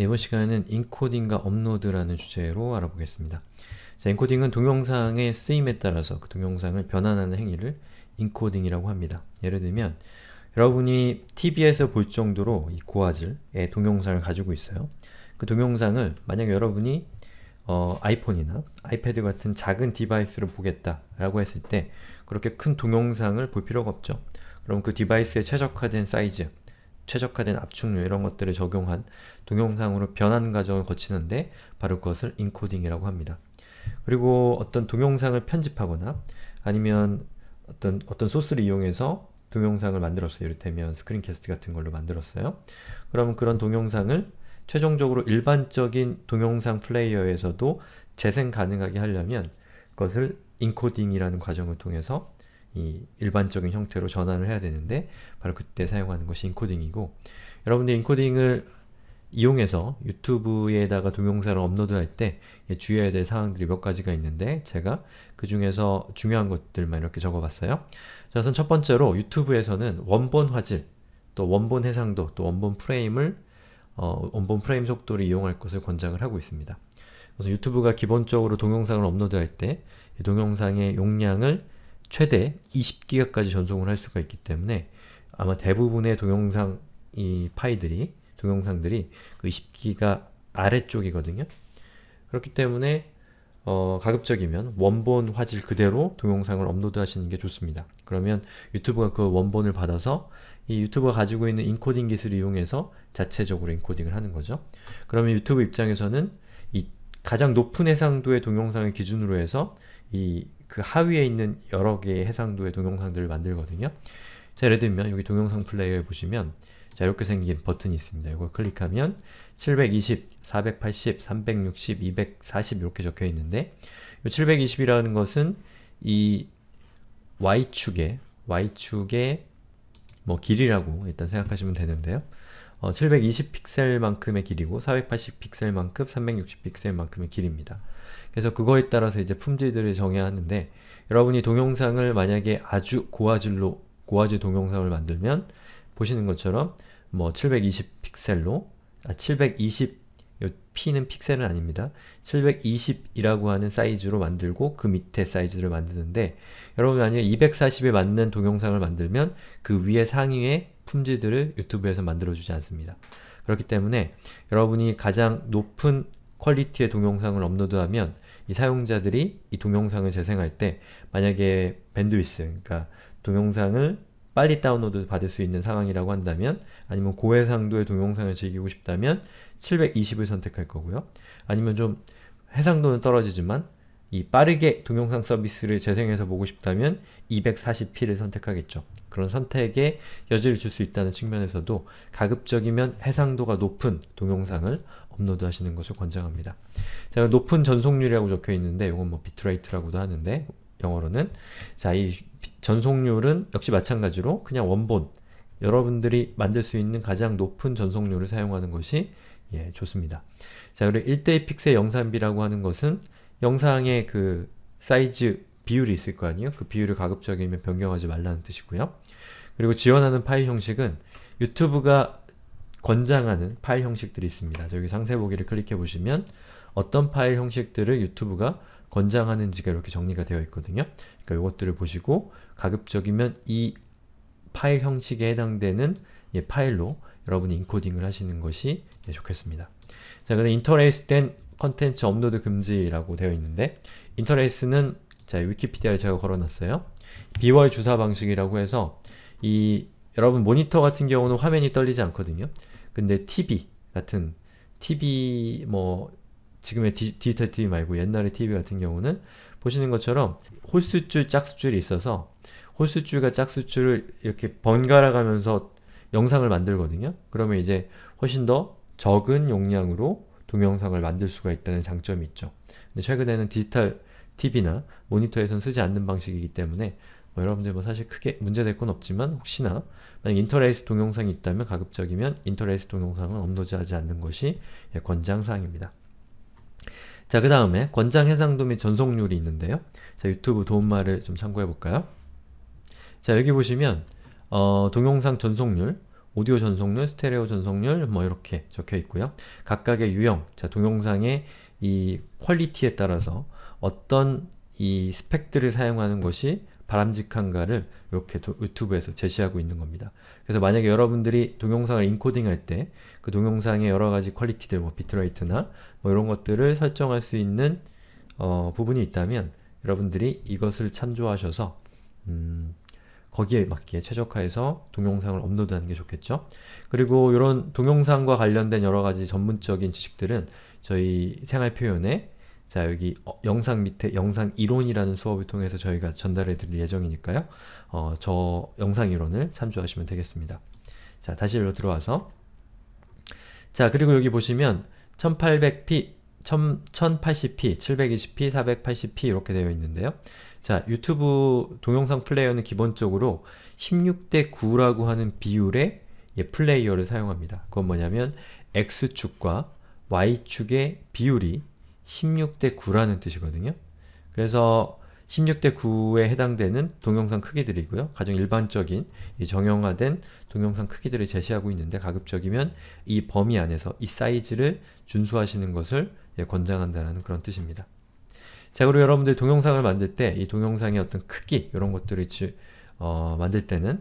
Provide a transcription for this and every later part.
이번 시간은 인코딩과 업로드라는 주제로 알아보겠습니다. 자, 인코딩은 동영상의 쓰임에 따라서 그 동영상을 변환하는 행위를 인코딩이라고 합니다. 예를 들면 여러분이 TV에서 볼 정도로 이 고화질의 동영상을 가지고 있어요. 그 동영상을 만약에 여러분이 어, 아이폰이나 아이패드 같은 작은 디바이스로 보겠다 라고 했을 때 그렇게 큰 동영상을 볼 필요가 없죠. 그럼 그 디바이스에 최적화된 사이즈, 최적화된 압축률 이런 것들을 적용한 동영상으로 변환 과정을 거치는데 바로 그것을 인코딩이라고 합니다. 그리고 어떤 동영상을 편집하거나 아니면 어떤 어떤 소스를 이용해서 동영상을 만들었어요. 이를테면 screencast 같은 걸로 만들었어요. 그러면 그런 동영상을 최종적으로 일반적인 동영상 플레이어에서도 재생 가능하게 하려면 그것을 인코딩이라는 과정을 통해서 이 일반적인 형태로 전환을 해야 되는데 바로 그때 사용하는 것이 인코딩이고 여러분들 인코딩을 이용해서 유튜브에다가 동영상을 업로드할 때 주의해야 될 사항들이 몇 가지가 있는데 제가 그 중에서 중요한 것들만 이렇게 적어봤어요. 자, 우선 첫 번째로 유튜브에서는 원본 화질, 또 원본 해상도, 또 원본 프레임을 어, 원본 프레임 속도를 이용할 것을 권장을 하고 있습니다. 그래서 유튜브가 기본적으로 동영상을 업로드할 때 동영상의 용량을 최대 20기가까지 전송을 할 수가 있기 때문에 아마 대부분의 동영상 이 파일들이 동영상들이 그 20기가 아래쪽이거든요. 그렇기 때문에 어, 가급적이면 원본 화질 그대로 동영상을 업로드 하시는 게 좋습니다. 그러면 유튜브가 그 원본을 받아서 이 유튜브가 가지고 있는 인코딩 기술을 이용해서 자체적으로 인코딩을 하는 거죠. 그러면 유튜브 입장에서는 이 가장 높은 해상도의 동영상을 기준으로 해서 이 그 하위에 있는 여러 개의 해상도의 동영상들을 만들거든요. 자, 예를 들면 여기 동영상 플레이어에 보시면 자 이렇게 생긴 버튼이 있습니다. 이걸 클릭하면 720, 480, 360, 240 이렇게 적혀 있는데 이 720이라는 것은 이 Y축의 Y축의 뭐 길이라고 일단 생각하시면 되는데요. 어, 720 픽셀만큼의 길이고 480 픽셀만큼 360 픽셀만큼의 길입니다. 그래서 그거에 따라서 이제 품질들을 정해야 하는데 여러분이 동영상을 만약에 아주 고화질로 고화질 동영상을 만들면 보시는 것처럼 뭐 720 픽셀로 아, 720 P는 픽셀은 아닙니다. 720이라고 하는 사이즈로 만들고 그 밑에 사이즈를 만드는데 여러분 만약에 240에 맞는 동영상을 만들면 그 위에 상위의 품질들을 유튜브에서 만들어주지 않습니다. 그렇기 때문에 여러분이 가장 높은 퀄리티의 동영상을 업로드하면 이 사용자들이 이 동영상을 재생할 때 만약에 밴드위스, 그러니까 동영상을 빨리 다운로드 받을 수 있는 상황이라고 한다면 아니면 고해상도의 동영상을 즐기고 싶다면 720을 선택할 거고요. 아니면 좀 해상도는 떨어지지만 이 빠르게 동영상 서비스를 재생해서 보고 싶다면 240p를 선택하겠죠. 그런 선택에 여지를 줄 수 있다는 측면에서도 가급적이면 해상도가 높은 동영상을 업로드 하시는 것을 권장합니다. 자, 높은 전송률이라고 적혀 있는데 이건 뭐 bitrate라고도 하는데 영어로는 자, 이 전송률은 역시 마찬가지로 그냥 원본 여러분들이 만들 수 있는 가장 높은 전송률을 사용하는 것이 예, 좋습니다. 자, 그리고 1대1 픽셀 영상비라고 하는 것은 영상의 그 사이즈 비율이 있을 거 아니에요? 그 비율을 가급적이면 변경하지 말라는 뜻이고요. 그리고 지원하는 파일 형식은 유튜브가 권장하는 파일 형식들이 있습니다. 자, 여기 상세 보기를 클릭해 보시면 어떤 파일 형식들을 유튜브가 권장하는지가 이렇게 정리가 되어 있거든요. 그러니까 이것들을 보시고 가급적이면 이 파일 형식에 해당되는 예, 파일로 여러분이 인코딩을 하시는 것이 예, 좋겠습니다. 자, 근데 interlace된 컨텐츠 업로드 금지라고 되어 있는데 interlace는 자, 위키피디아에 제가 걸어놨어요. 비월 주사 방식이라고 해서 이 여러분 모니터 같은 경우는 화면이 떨리지 않거든요. 근데 TV 같은 TV 뭐 지금의 디, 디지털 TV 말고 옛날의 TV 같은 경우는 보시는 것처럼 홀수줄, 짝수줄이 있어서 홀수줄과 짝수줄을 이렇게 번갈아 가면서 영상을 만들거든요. 그러면 이제 훨씬 더 적은 용량으로 동영상을 만들 수가 있다는 장점이 있죠. 근데 최근에는 디지털 TV나 모니터에선 쓰지 않는 방식이기 때문에 뭐 여러분들 뭐 사실 크게 문제될 건 없지만 혹시나 interlace 동영상이 있다면 가급적이면 interlace 동영상은 업로드하지 않는 것이 예, 권장사항입니다. 자, 그 다음에 권장 해상도 및 전송률이 있는데요. 자, 유튜브 도움말을 좀 참고해 볼까요? 자, 여기 보시면 어, 동영상 전송률 오디오 전송률, 스테레오 전송률 뭐 이렇게 적혀 있고요. 각각의 유형, 자 동영상의 이 quality에 따라서 어떤 이 스펙들을 사용하는 것이 바람직한가를 이렇게 유튜브에서 제시하고 있는 겁니다. 그래서 만약에 여러분들이 동영상을 인코딩 할 때 그 동영상의 여러 가지 quality들, 뭐 bit rate나 뭐 이런 것들을 설정할 수 있는 어, 부분이 있다면 여러분들이 이것을 참조하셔서 음, 거기에 맞게 최적화해서 동영상을 업로드하는 게 좋겠죠. 그리고 이런 동영상과 관련된 여러 가지 전문적인 지식들은 저희 생활 표현에 자 여기 어, 영상 밑에 영상 이론이라는 수업을 통해서 저희가 전달해 드릴 예정이니까요. 어, 저 영상 이론을 참조하시면 되겠습니다. 자 다시 여기로 들어와서 자 그리고 여기 보시면 1800p, 1080p, 720p, 480p 이렇게 되어 있는데요. 자 유튜브 동영상 플레이어는 기본적으로 16대 9라고 하는 비율의 예, 플레이어를 사용합니다. 그건 뭐냐면 X축과 Y축의 비율이 16대 9라는 뜻이거든요. 그래서 16대 9에 해당되는 동영상 크기들이고요. 가장 일반적인 정형화된 동영상 크기들을 제시하고 있는데 가급적이면 이 범위 안에서 이 사이즈를 준수하시는 것을 예, 권장한다는 그런 뜻입니다. 자 그리고 여러분들 동영상을 만들 때 이 동영상의 어떤 크기 이런 것들을 주, 어, 만들 때는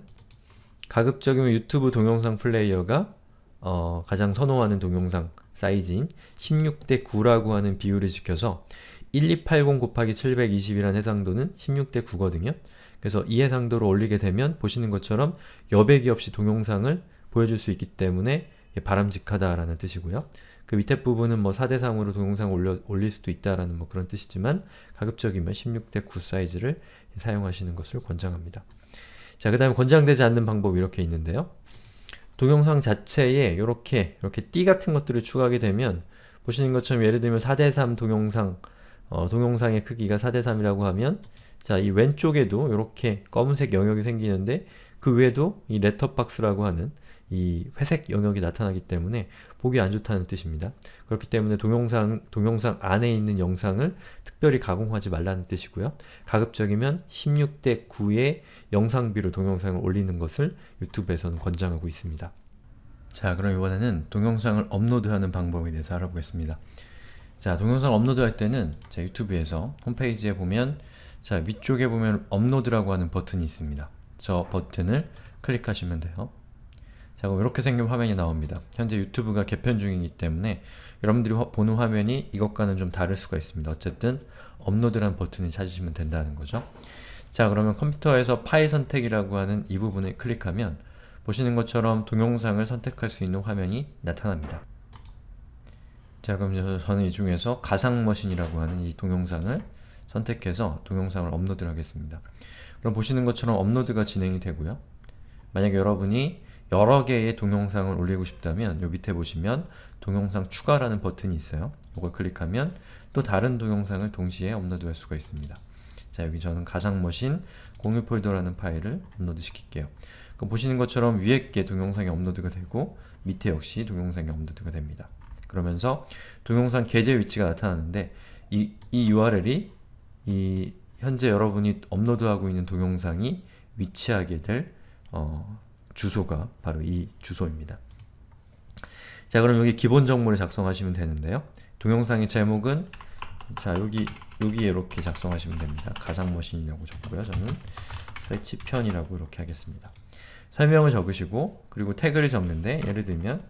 가급적이면 유튜브 동영상 플레이어가 어, 가장 선호하는 동영상 사이즈인 16대 9라고 하는 비율을 지켜서 1280 곱하기 720이라는 해상도는 16대 9거든요. 그래서 이 해상도를 올리게 되면 보시는 것처럼 여백이 없이 동영상을 보여줄 수 있기 때문에 바람직하다라는 뜻이고요. 그 밑에 부분은 뭐 4대 3으로 동영상을 올려, 올릴 수도 있다라는 뭐 그런 뜻이지만 가급적이면 16대 9 사이즈를 사용하시는 것을 권장합니다. 자, 그 다음에 권장되지 않는 방법이 이렇게 있는데요. 동영상 자체에 이렇게 이렇게 띠 같은 것들을 추가하게 되면 보시는 것처럼 예를 들면 4대3 동영상 어, 동영상의 크기가 4대3이라고 하면 자, 이 왼쪽에도 이렇게 검은색 영역이 생기는데 그 외에도 이 레터박스라고 하는 이 회색 영역이 나타나기 때문에 보기 안 좋다는 뜻입니다. 그렇기 때문에 동영상, 동영상 안에 있는 영상을 특별히 가공하지 말라는 뜻이고요. 가급적이면 16대 9의 영상비로 동영상을 올리는 것을 유튜브에서는 권장하고 있습니다. 자 그럼 이번에는 동영상을 업로드하는 방법에 대해서 알아보겠습니다. 자 동영상 업로드할 때는 자 유튜브에서 홈페이지에 보면 자 위쪽에 보면 업로드라고 하는 버튼이 있습니다. 저 버튼을 클릭하시면 돼요. 자 그럼 이렇게 생긴 화면이 나옵니다. 현재 유튜브가 개편 중이기 때문에 여러분들이 화, 보는 화면이 이것과는 좀 다를 수가 있습니다. 어쨌든 업로드라는 버튼을 찾으시면 된다는 거죠. 자 그러면 컴퓨터에서 파일 선택이라고 하는 이 부분을 클릭하면 보시는 것처럼 동영상을 선택할 수 있는 화면이 나타납니다. 자 그럼 저는 이 중에서 가상머신이라고 하는 이 동영상을 선택해서 동영상을 업로드를 하겠습니다. 그럼 보시는 것처럼 업로드가 진행이 되고요. 만약에 여러분이 여러 개의 동영상을 올리고 싶다면 요 밑에 보시면 동영상 추가라는 버튼이 있어요. 이걸 클릭하면 또 다른 동영상을 동시에 업로드할 수가 있습니다. 자 여기 저는 가상머신 공유 폴더라는 파일을 업로드 시킬게요. 그럼 보시는 것처럼 위에 게 동영상이 업로드가 되고 밑에 역시 동영상이 업로드가 됩니다. 그러면서 동영상 게재 위치가 나타나는데 이, 이 URL이 이 현재 여러분이 업로드하고 있는 동영상이 위치하게 될 어, 주소가 바로 이 주소입니다. 자 그럼 여기 기본 정보를 작성하시면 되는데요. 동영상의 제목은 자 여기 여기 이렇게 작성하시면 됩니다. 가상머신이라고 적고요. 저는 설치편이라고 이렇게 하겠습니다. 설명을 적으시고 그리고 태그를 적는데 예를 들면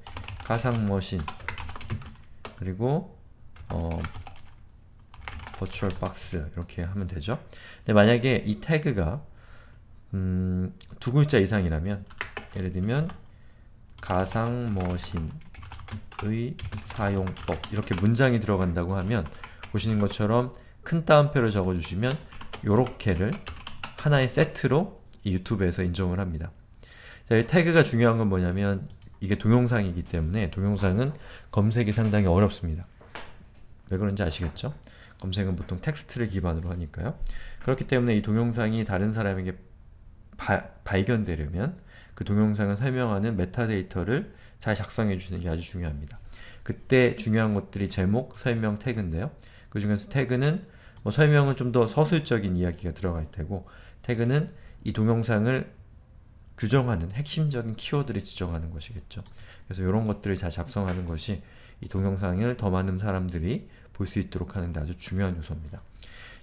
가상머신 그리고 어, 버추얼 박스 이렇게 하면 되죠. 근데 만약에 이 태그가 음, 두 글자 이상이라면 예를 들면 가상머신의 사용법 이렇게 문장이 들어간다고 하면 보시는 것처럼 큰 따옴표를 적어주시면 요렇게를 하나의 세트로 유튜브에서 인정을 합니다. 자, 이 태그가 중요한 건 뭐냐면 이게 동영상이기 때문에 동영상은 검색이 상당히 어렵습니다. 왜 그런지 아시겠죠? 검색은 보통 텍스트를 기반으로 하니까요. 그렇기 때문에 이 동영상이 다른 사람에게 바, 발견되려면 그 동영상을 설명하는 메타데이터를 잘 작성해 주는 게 아주 중요합니다. 그때 중요한 것들이 제목, 설명, 태그인데요. 그 중에서 태그는 뭐 설명은 좀 더 서술적인 이야기가 들어갈 테고 태그는 이 동영상을 규정하는 핵심적인 키워드를 지정하는 것이겠죠. 그래서 이런 것들을 잘 작성하는 것이 이 동영상을 더 많은 사람들이 볼 수 있도록 하는 데 아주 중요한 요소입니다.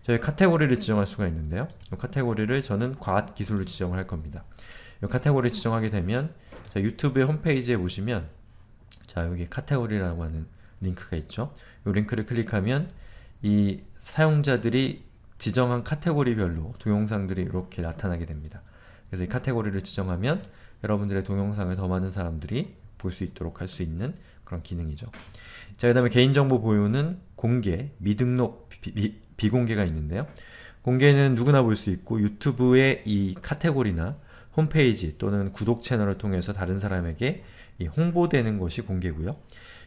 저희 카테고리를 지정할 수가 있는데요. 이 카테고리를 저는 과학 기술로 지정을 할 겁니다. 이 카테고리를 지정하게 되면 자, 유튜브의 홈페이지에 보시면 자 여기 카테고리라고 하는 링크가 있죠. 이 링크를 클릭하면 이 사용자들이 지정한 카테고리별로 동영상들이 이렇게 나타나게 됩니다. 그래서 이 카테고리를 지정하면 여러분들의 동영상을 더 많은 사람들이 볼 수 있도록 할 수 있는 그런 기능이죠. 자, 그 다음에 개인정보 보유는 공개, 미등록, 비, 비 공개가 있는데요. 공개는 누구나 볼 수 있고 유튜브의 이 카테고리나 홈페이지 또는 구독 채널을 통해서 다른 사람에게 홍보되는 것이 공개고요.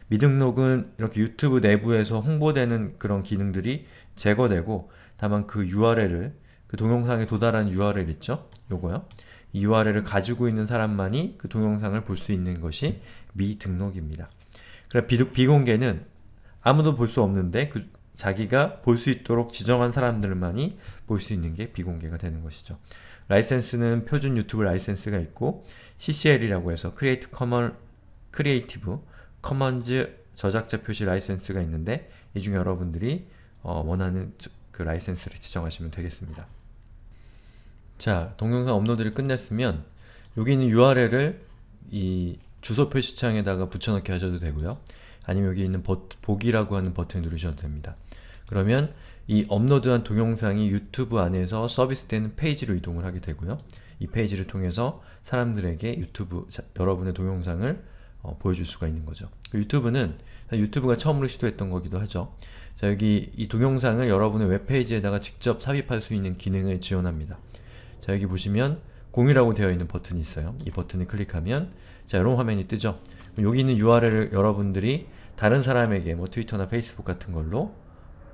미등록은 이렇게 유튜브 내부에서 홍보되는 그런 기능들이 제거되고 다만 그 URL을 그 동영상에 도달한 URL 있죠? 요거요. 이 URL을 가지고 있는 사람만이 그 동영상을 볼 수 있는 것이 미등록입니다. 그래 비 공개는 아무도 볼 수 없는데 그 자기가 볼 수 있도록 지정한 사람들만이 볼 수 있는 게 비공개가 되는 것이죠. 라이센스는 표준 유튜브 라이센스가 있고 CCL이라고 해서 Create Common Creative Commons 저작자 표시 라이센스가 있는데 이 중에 여러분들이 어, 원하는 그 라이센스를 지정하시면 되겠습니다. 자, 동영상 업로드를 끝냈으면 여기 있는 URL을 이 주소 표시창에다가 붙여넣기 하셔도 되고요. 아니면 여기 있는 버, 보기라고 하는 버튼을 누르셔도 됩니다. 그러면 이 업로드한 동영상이 유튜브 안에서 서비스되는 페이지로 이동을 하게 되고요. 이 페이지를 통해서 사람들에게 유튜브 자, 여러분의 동영상을 어, 보여줄 수가 있는 거죠. 그 유튜브는 유튜브가 처음으로 시도했던 거기도 하죠. 자 여기 이 동영상을 여러분의 웹페이지에다가 직접 삽입할 수 있는 기능을 지원합니다. 자 여기 보시면 공유라고 되어 있는 버튼이 있어요. 이 버튼을 클릭하면 자 이런 화면이 뜨죠. 여기 있는 URL을 여러분들이 다른 사람에게 뭐 트위터나 페이스북 같은 걸로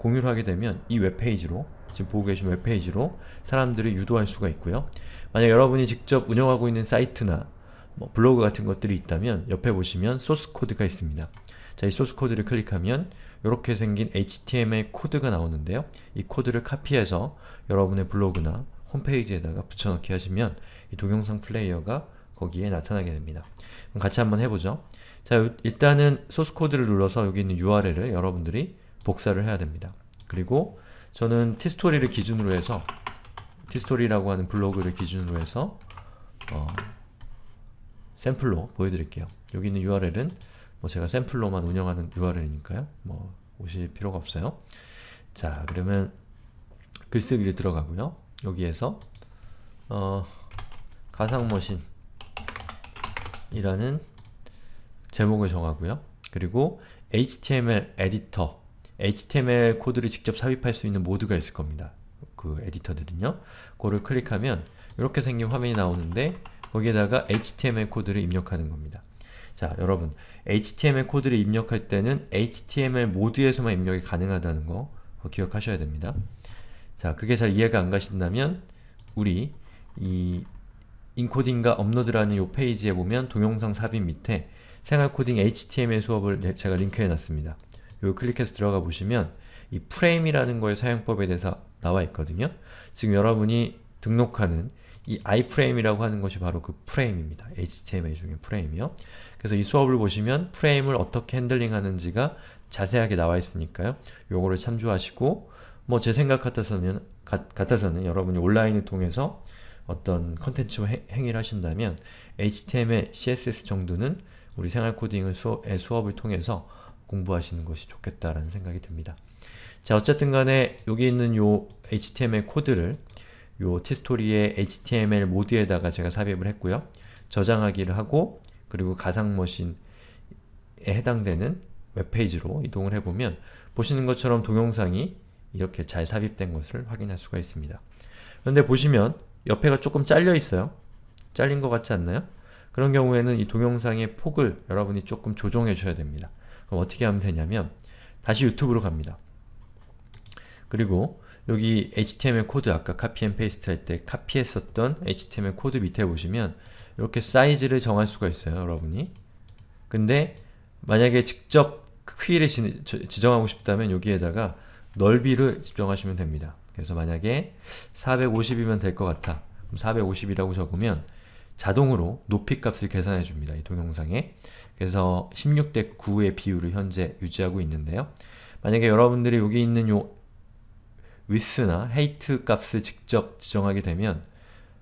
공유를 하게 되면 이 웹페이지로 지금 보고 계신 웹페이지로 사람들을 유도할 수가 있고요. 만약 여러분이 직접 운영하고 있는 사이트나 뭐 블로그 같은 것들이 있다면 옆에 보시면 소스 코드가 있습니다. 자, 이 소스 코드를 클릭하면 이렇게 생긴 HTML 코드가 나오는데요. 이 코드를 카피해서 여러분의 블로그나 홈페이지에다가 붙여넣기 하시면 이 동영상 플레이어가 거기에 나타나게 됩니다. 같이 한번 해보죠. 자, 일단은 소스 코드를 눌러서 여기 있는 URL을 여러분들이 복사를 해야 됩니다. 그리고 저는 티스토리를 기준으로 해서 티스토리라고 하는 블로그를 기준으로 해서 어, 샘플로 보여드릴게요. 여기 있는 URL은 뭐 제가 샘플로만 운영하는 URL이니까요. 뭐 오실 필요가 없어요. 자, 그러면 글쓰기를 들어가고요. 여기에서 어, 가상머신 이라는 제목을 정하고요. 그리고 HTML 에디터 HTML 코드를 직접 삽입할 수 있는 모드가 있을 겁니다. 그 에디터들은요. 그거를 클릭하면 이렇게 생긴 화면이 나오는데 거기에다가 HTML 코드를 입력하는 겁니다. 자, 여러분 HTML 코드를 입력할 때는 HTML 모드에서만 입력이 가능하다는 거 기억하셔야 됩니다. 자, 그게 잘 이해가 안 가신다면 우리 이 인코딩과 업로드라는 이 페이지에 보면 동영상 삽입 밑에 생활코딩 HTML 수업을 제가 링크해 놨습니다. 요 클릭해서 들어가 보시면 iframe이라는 거의 사용법에 대해서 나와 있거든요. 지금 여러분이 등록하는 이 iframe이라고 하는 것이 바로 그 프레임입니다. HTML 중에 프레임이요. 그래서 이 수업을 보시면 프레임을 어떻게 핸들링 하는지가 자세하게 나와 있으니까요. 요거를 참조하시고 뭐 제 생각 같아서는 가, 같아서는 여러분이 온라인을 통해서 어떤 컨텐츠 행위를 하신다면 HTML, CSS 정도는 우리 생활 코딩의 수업, 수업을 통해서 공부하시는 것이 좋겠다라는 생각이 듭니다. 자 어쨌든 간에 여기 있는 요 HTML 코드를 요 티스토리의 HTML 모드에다가 제가 삽입을 했고요. 저장하기를 하고 그리고 가상머신에 해당되는 웹페이지로 이동을 해보면 보시는 것처럼 동영상이 이렇게 잘 삽입된 것을 확인할 수가 있습니다. 그런데 보시면 옆에가 조금 잘려 있어요. 잘린 것 같지 않나요? 그런 경우에는 이 동영상의 폭을 여러분이 조금 조정해 줘야 됩니다. 그럼 어떻게 하면 되냐면 다시 유튜브로 갑니다. 그리고 여기 HTML 코드 아까 copy and paste 할 때 카피했었던 HTML 코드 밑에 보시면 이렇게 사이즈를 정할 수가 있어요 여러분이 근데 만약에 직접 크기를 지, 정하고 싶다면 여기에다가 넓이를 지정하시면 됩니다 그래서 만약에 450이면 될 것 같아 그럼 450이라고 적으면 자동으로 높이 값을 계산해 줍니다. 이 동영상에. 그래서 16대 9의 비율을 현재 유지하고 있는데요. 만약에 여러분들이 여기 있는 요 width나 height 값을 직접 지정하게 되면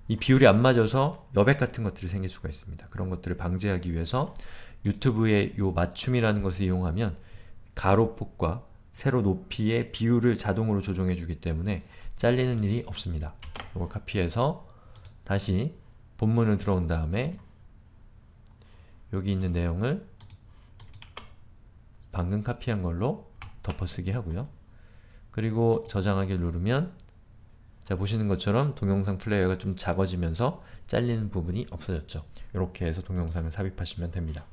이 비율이 안 맞아서 여백 같은 것들이 생길 수가 있습니다. 그런 것들을 방지하기 위해서 유튜브의 요 맞춤이라는 것을 이용하면 가로폭과 세로 높이의 비율을 자동으로 조정해 주기 때문에 잘리는 일이 없습니다. 이걸 카피해서 다시 본문을 들어온 다음에 여기 있는 내용을 방금 카피한 걸로 덮어쓰기 하고요. 그리고 저장하기를 누르면 자 보시는 것처럼 동영상 플레이어가 좀 작아지면서 잘리는 부분이 없어졌죠. 이렇게 해서 동영상을 삽입하시면 됩니다.